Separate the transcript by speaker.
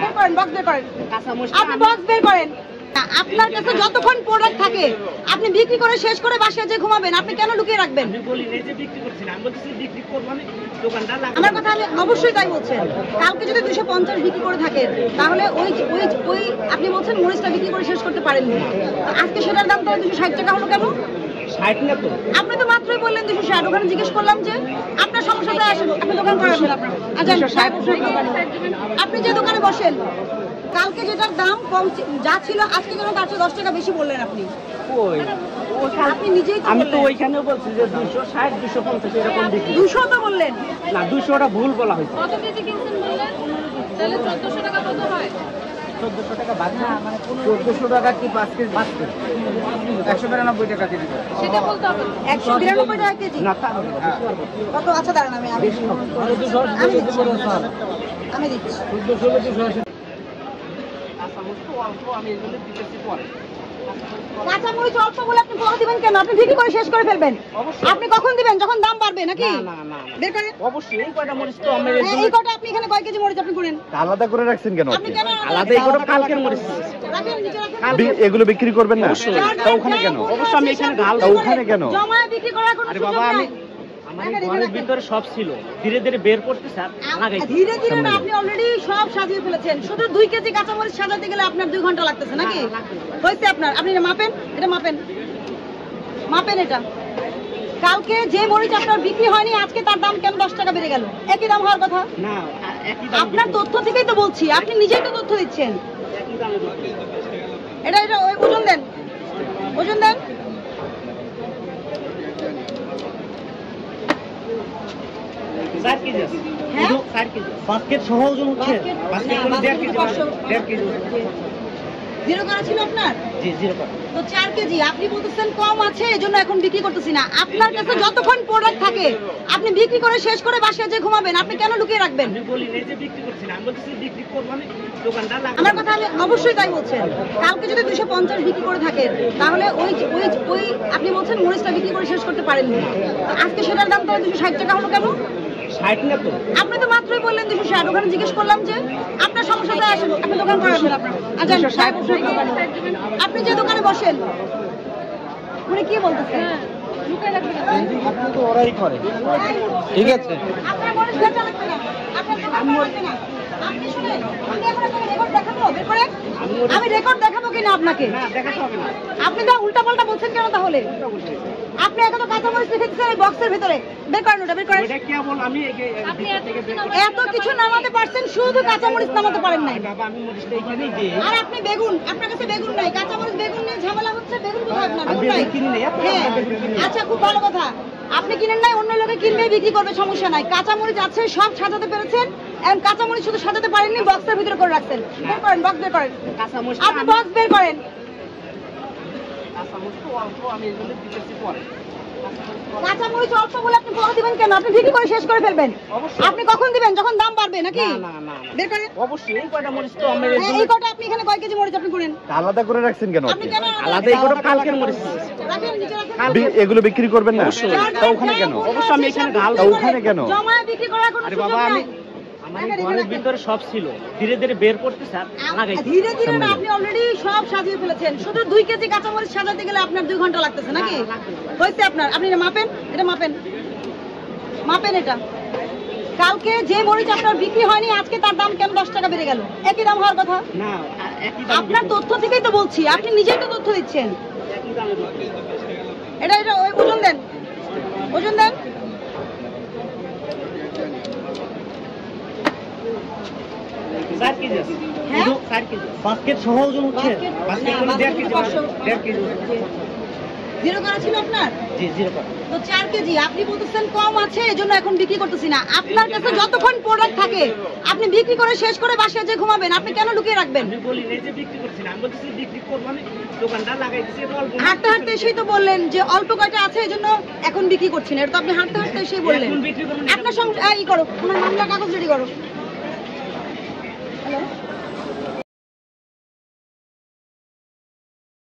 Speaker 1: বের করেন বক্স বের করেন আপনি বক্স বের করেন আপনার কাছে যতক্ষণ প্রোডাক্ট থাকে আপনি বিক্রি করে শেষ করে বাসায় যে ঘুমাবেন আপনি কেন লুকিয়ে রাখবেন। আমার কথা আমি অবশ্যই তাই বলছেন কালকে যদি দুশো পঞ্চাশ বিক্রি করে থাকেন তাহলে ওই ওই ওই আপনি বলছেন মরিচটা বিক্রি করে শেষ করতে পারেননি। আজকে সেটার দাম তাহলে দুশো ষাট টাকা হলো কেন?
Speaker 2: তো।
Speaker 1: আপনি তো মাত্রই বললেন দুশো ষাট ওখানে জিজ্ঞেস করলাম যে আপনার সমস্যাটা আসেন আপনি দোকান করাবেন আচ্ছা আপনি যে দোকানে বসেন কালকে যেটার দাম কম যা ছিল আজকে যেন তার চেয়ে দশ টাকা বেশি বললেন আপনি।
Speaker 2: ওই ওখানে-
Speaker 1: আপনি নিজেই
Speaker 2: আমি তো
Speaker 1: বললেন।
Speaker 2: ওইখানেও বলছি যে দুশো ষাট দুশো পঞ্চাশ এরকম বিক্রি
Speaker 1: দুশো তো বললেন।
Speaker 2: না দুশোটা ভুল বলা হয়েছে।
Speaker 3: চোদ্দশো টাকা
Speaker 2: চোদ্দশো বাদ না মানে
Speaker 4: চোদ্দশো টাকা কি পাঁচ কেজি? পাঁচ কেজি। একশো বিরানব্বই টাকা কেজি।
Speaker 3: সেটা বলতে হবে।
Speaker 1: একশো বিরানব্বই টাকা কেজি?
Speaker 2: না
Speaker 1: কত? আচ্ছা দাঁড়ান আমি আমি আমি দিচ্ছি।
Speaker 2: অল্প আমি এই জন্য দিতেছি পরে।
Speaker 1: কাঁচা অল্প বলে আপনি পরে দিবেন কেন? আপনি বিক্রি করে শেষ করে ফেলবেন। আপনি কখন দিবেন? যখন দাম বাড়বে নাকি?
Speaker 2: না, না, না, না।
Speaker 1: বের করেন।
Speaker 2: অবশ্যই এই কয়টা মরিচ তো আমি এই জন্য
Speaker 1: এই কটা আপনি এখানে কয় কেজি মরিচ আপনি করেন?
Speaker 4: আলাদা করে রাখছেন কেন
Speaker 1: আপনি কেন
Speaker 2: আলাদা এই কটা কালকের মরিচ?
Speaker 1: রাখেন নিচে রাখেন।
Speaker 4: বি- এগুলো বিক্রি করবেন না। তা ওখানে কেন?
Speaker 2: অবশ্যই আমি এখানে ঢাল
Speaker 4: ওখানে কেন?
Speaker 1: জমায় বিক্রি করার কোনো
Speaker 2: আরে বাবা আমি
Speaker 1: নাই।
Speaker 2: আমার
Speaker 1: রাখেন,
Speaker 2: এই
Speaker 1: এখানে
Speaker 2: ঘরের ভিতরে সব ছিল। ধীরে ধীরে বের করতে স্যার লাগাই
Speaker 1: ধীরে ধীরে না আপনি অলরেডি সব সাজিয়ে ফেলেছেন। শুধু দুই কেজি কাঁচামরিচ সাজাতে গেলে আপনার দুই ঘণ্টা লাগতেছে নাকি? হয়েছে আপনার। আপনি এটা মাপেন এটা মাপেন। মাপেন এটা। কালকে যে মরিচ আপনার বিক্রি হয়নি আজকে তার দাম কেন দশ টাকা বেড়ে গেল? একই দাম হওয়ার কথা? আপনার তথ্য থেকেই তো বলছি আপনি নিজেই তো তথ্য দিচ্ছেন
Speaker 2: একই দামে বিক্রি।
Speaker 1: এটা এটা ওই ওজন দেন ওজন দেন
Speaker 2: চার কেজি আছে
Speaker 1: হ্যাঁ?
Speaker 2: শুধু চার কেজি বাস্কেট সহ ওজন হচ্ছে?
Speaker 1: বাস্কেট?
Speaker 2: বাস্কেট দেড় কেজি
Speaker 1: বাস্কেট
Speaker 2: হবে।
Speaker 1: পাঁচশো।
Speaker 2: দেড় কেজি
Speaker 1: জিরো করা ছিল আপনার?
Speaker 2: জি জিরো কত
Speaker 1: তো চার কেজি আপনি বলতেছেন কম আছে এই এখন বিক্রি করতেছি না। আপনার কাছে যতক্ষণ প্রোডাক্ট থাকে আপনি বিক্রি করে শেষ করে বাসায় যে ঘুমাবেন আপনি কেন লুকিয়ে রাখবেন?
Speaker 2: আমি বলি নাই যে বিক্রি করছি না আমি বলছি বিক্রি করব আমি দোকানদার লাগাবো।
Speaker 1: আমার কথা আমি অবশ্যই তাই বলছেন কালকে যদি দুশো পঞ্চাশ বিক্রি করে থাকেন তাহলে ওই ওই ওই আপনি বলছেন মরিচটা বিক্রি করে শেষ করতে পারেননি। আজকে সেটার দাম তাহলে দুশো ষাট টাকা হলো কেন?
Speaker 2: ষাট না তো?
Speaker 1: আপনি তো মাত্রই বললেন দুশো ষাট ওখানে জিজ্ঞেস করলাম যে আপনার সমস্যাটা আসেন আপনি দোকান করাবেন আচ্ছা আপনি যে দোকানে বসেন উনি কি বলতেছেন?
Speaker 3: লুকায় রাখবেন
Speaker 4: আপনি তো ওরাই করে। ঠিক আছে।
Speaker 1: আপনার মরিচ ভেজা লাগবে না। আপনার দোকান করা লাগবে না। আপনি শুনেন আমি রেকর্ড দেখাবো। বের করে আমি রেকর্ড দেখাবো কিনা আপনাকে?
Speaker 2: না দেখাতে হবে না।
Speaker 1: আপনি তো উল্টা পাল্টা বলছেন কেন তাহলে? আপনি এত লিখে দিচ্ছেন এই বক্সের ভিতরে। বের করেন ওটা বের করেন।
Speaker 3: এত কিছু
Speaker 1: নামাতে পারছেন শুধু কাঁচা মরিচ নামাতে পারেন নাই।
Speaker 2: বাবা আমি মরিচটা এখানেই দিই।
Speaker 1: আর আপনি বেগুন আপনার কাছে বেগুন নাই। কাঁচা মরিচ বেগুন নিয়ে ঝামেলা হচ্ছে বেগুন কোথায় আপনার? হ্যাঁ। আচ্ছা খুব ভালো কথা। আপনি কিনেন নাই অন্য লোকে কিনবে বিক্রি করবে সমস্যা নাই। কাঁচা মরিচ আছে সব সাজাতে পেরেছেন এখন কাঁচা মরিচ শুধু সাজাতে পারেননি বক্সের ভিতরে করে রাখছেন। বের করেন বক্স বের করেন।
Speaker 2: কাঁচামরিচ
Speaker 1: আপনি বক্স বের করেন।
Speaker 2: কাঁচামরিচ তো অল্প আমি এই জন্য দিতেছি পরে।
Speaker 1: কাঁচা অল্প বলে আপনি পরে দিবেন কেন? আপনি বিক্রি করে শেষ করে ফেলবেন। আপনি কখন দিবেন? যখন দাম বাড়বে নাকি?
Speaker 2: না, না, না, না।
Speaker 1: বের করেন।
Speaker 2: অবশ্যই এই কয়টা মরিচ তো আমি এই
Speaker 1: হ্যাঁ, কটা আপনি এখানে কয় কেজি মরিচ আপনি করেন?
Speaker 4: আলাদা করে রাখছেন কেন
Speaker 1: আপনি
Speaker 2: আলাদা এই কটা কালকের মরিচ।
Speaker 1: রাখেন নিচে রাখেন।
Speaker 4: এগুলো বিক্রি করবেন না?
Speaker 2: অবশ্যই।
Speaker 4: ওখানে কেন?
Speaker 2: অবশ্যই আমি এখানে ঢাল
Speaker 4: ওখানে কেন?
Speaker 1: জমায় বিক্রি করার কোনো
Speaker 2: আরে
Speaker 1: সুযোগ
Speaker 2: বাবা আমি
Speaker 1: নাই
Speaker 2: ঘরের ভিতরে সব ছিল। ধীরে ধীরে বের করতে স্যার লাগাই
Speaker 1: ধীরে ধীরে আপনি অলরেডি সব সাজিয়ে ফেলেছেন। শুধু দুই কেজি কাঁচামরিচ সাজাতে গেলে আপনার দুই ঘণ্টা লাগতেছে নাকি? হয়েছে আপনার। আপনি মাপেন? এটা মাপেন। মাপেন এটা। কালকে যে মরিচ আপনার বিক্রি হয়নি আজকে তার দাম কেন দশ টাকা বেড়ে গেল? একই দাম হওয়ার কথা?
Speaker 2: না
Speaker 1: আপনার তথ্য থেকেই তো বলছি। আপনি নিজেই তো তথ্য দিচ্ছেন। এটা এটা ওই ওজন দেন। ওজন দেন।
Speaker 2: চার কেজি আছে।
Speaker 1: হ্যাঁ?
Speaker 2: চার কেজি বাস্কেট সহ ওজন হচ্ছে?
Speaker 1: বাস্কেট?
Speaker 2: বাস্কেট দেড় কেজি
Speaker 1: বাস্কেট
Speaker 2: হবে।
Speaker 1: পাঁচশো।
Speaker 2: দেড় কেজি।
Speaker 1: জিরো করা ছিল আপনার?
Speaker 2: জি জিরো কত
Speaker 1: তো চার কেজি। আপনি বলতেছেন কম আছে এই এখন বিক্রি করতেছি না। আপনার কাছে যতক্ষণ প্রোডাক্ট থাকে আপনি বিক্রি করে শেষ করে বাসায় যে ঘুমাবেন আপনি কেন লুকিয়ে রাখবেন?
Speaker 2: আমি বলি নাই যে বিক্রি করছি না। আমি বলছি বিক্রি করব আমি। দোকানদার লাগাই দিচ্ছি অল্প
Speaker 1: হাঁটতে হাঁটতে এসেই তো বললেন যে অল্প কয়টা আছে এই জন্য এখন বিক্রি করছি না। এটা তো আপনি হাঁটতে হাঁটতে এসেই বললেন। আপনার সঙ্গে ই করো আমার মামলা কাগজ রেডি করো। Hello?